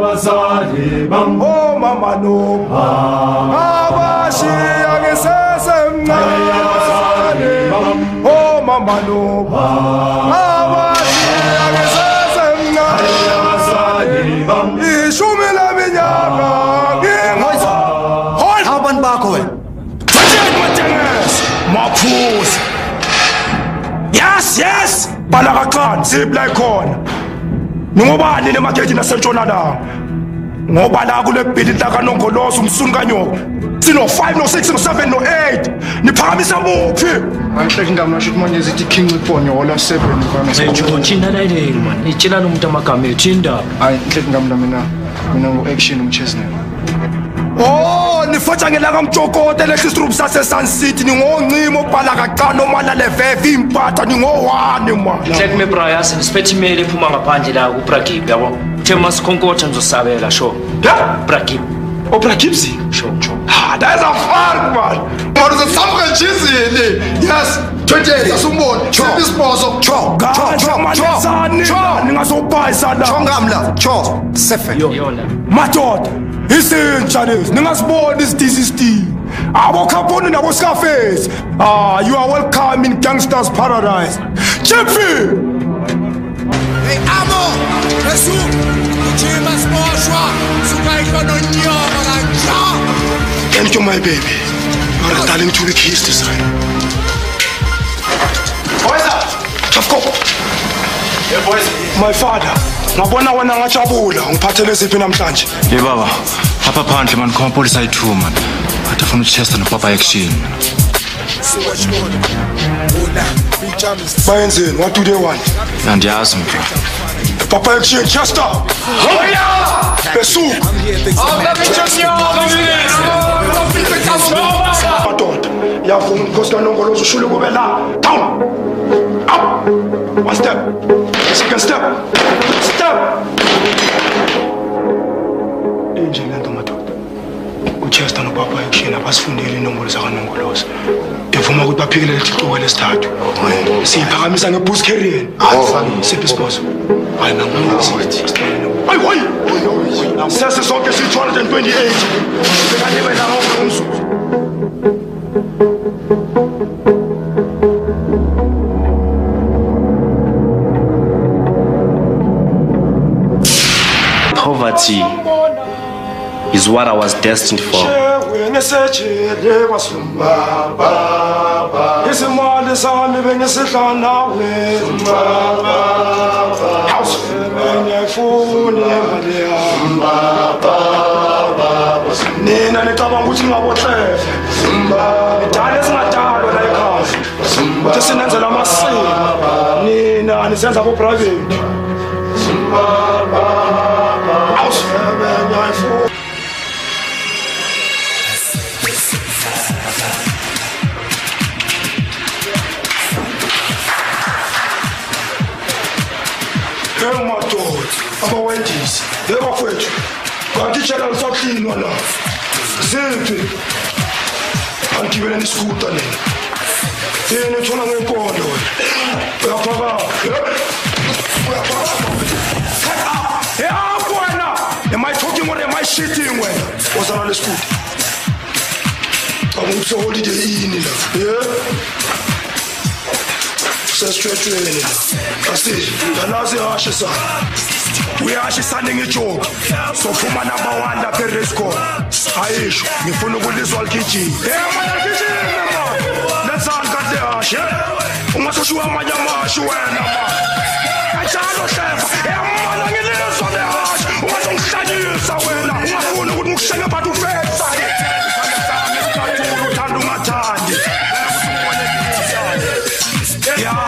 وصاحبا وممنوبا أباشي أجساسنا صاحبا وممنوبا أباشي أجساسنا صاحبا شمل من يابا هابن باكوي فجد متنس مقفوز Yes, yes! Balarakan, Ziblaikon! Sibla ikhona Ningobani nemakhethi nasentshonalanga? Ngoba la kule bhili lakanongolozo umsuni kanyoko sino-5 no-6 no-7 no-8 niphakamisa muphi angihleki ngamnasho ukuthi manje zithi king wephone yola 7 ntshina layileli mani itshelani umuntu amagama ethu indaba hayi ngihleki ngamna mina mina ngu-action umchesnel Oh, o nifotshangelanga mtshokota lehle isirubu sasesun city ningoncima okubhala kacana omalaleveva iimpatha ningowani manhlekme brias ndispethimeli ephuma ngaphandle la kubragib yabo? The masikhonkotha ndizosabela sure ya? Bragib obrakibzi oh, sure sure ha that is a fark man njizini? Yes. Madoda. Izintsha lezi ningasiboni isidisistii abokhaponi naboscarface ah you are welcome in gangsters paradise chifi Hey, amo! Resu! Jima sposhwa! Suka ikono nyoma la ja! thank you my baby you're a darling to the keys this time Of course. my father ngabona wena ngajabula ngiphathele ziphi namhlanje? Ye baba. Apha phandle mani khoma polisa ayi-two mani athi afuna uchester nopapa action bayenzeni what do they want? Andiyazi mbra papa action chester! Besuka! Madoda yavuma umkhosi kanongolozo ushule kube la. Down! Up! One step second step step inje lento madoda uchester nopapa action abasifundeli inombolo zakanongolozo ngivuma ukuthi baphikelele ixuku lesithathu siyiphakamisa ngebus carrier siphi isibozo hayi hayi hayi sese sonke siyi-228 bekanibelanga poverty is what I was destined for. nina nicabanga ukuthi ngingabohlele nidala esingadalwa la ekhaya. Sesinenzela amasiko. Nina nisenza kuprivate Madoda abawendisi yebafowethu kanti itshela lisaklinwa la ziphi angigibele nisikuta nina yini ethona ngempondo wena uyaphakama yapo wena am i talking or am i shitting wena wozana lesikuta anguseholiday ini la ye sesitshwetshweni la asithi nganazi ihashe sana uyashisane ngejoki sophuma number one lapha erescom ayisho ngifuna ukulizwa ligijima lenzani kahle hashe ungasoshiwa amanye amashi wena ma kanjalo hle